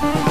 Bye.